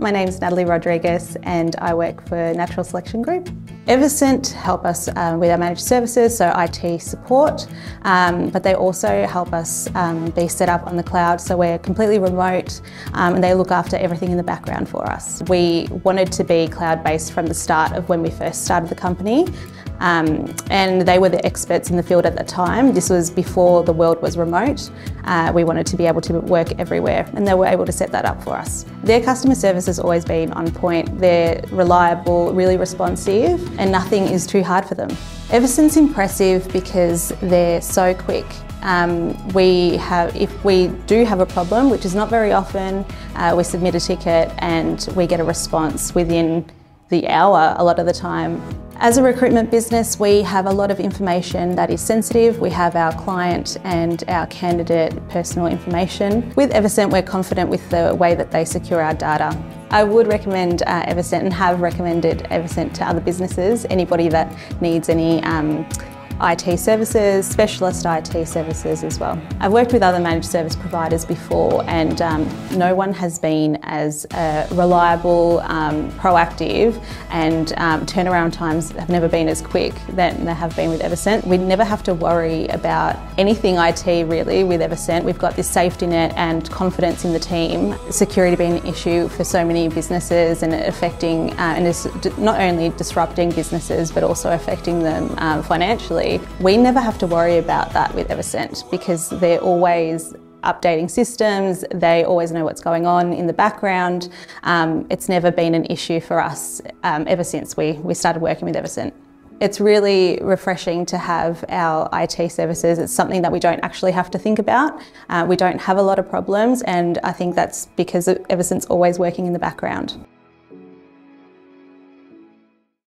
My name is Natalie Rodriguez and I work for Natural Selection Group. Evisent help us um, with our managed services, so IT support, um, but they also help us um, be set up on the cloud, so we're completely remote um, and they look after everything in the background for us. We wanted to be cloud-based from the start of when we first started the company. Um, and they were the experts in the field at the time. This was before the world was remote. Uh, we wanted to be able to work everywhere and they were able to set that up for us. Their customer service has always been on point. They're reliable, really responsive and nothing is too hard for them. Evisent's impressive because they're so quick. Um, we have, if we do have a problem, which is not very often, uh, we submit a ticket and we get a response within the hour a lot of the time. As a recruitment business, we have a lot of information that is sensitive. We have our client and our candidate personal information. With Evisent, we're confident with the way that they secure our data. I would recommend uh, Evisent and have recommended Evisent to other businesses, anybody that needs any um, IT services, specialist IT services as well. I've worked with other managed service providers before and um, no one has been as uh, reliable, um, proactive and um, turnaround times have never been as quick than they have been with Evisent. We never have to worry about anything IT really with Evisent. We've got this safety net and confidence in the team. Security being an issue for so many businesses and affecting uh, and is not only disrupting businesses but also affecting them um, we never have to worry about that with Evisent because they're always updating systems, they always know what's going on in the background. Um, it's never been an issue for us um, ever since we, we started working with Evisent. It's really refreshing to have our IT services. It's something that we don't actually have to think about. Uh, we don't have a lot of problems and I think that's because Evisent's always working in the background.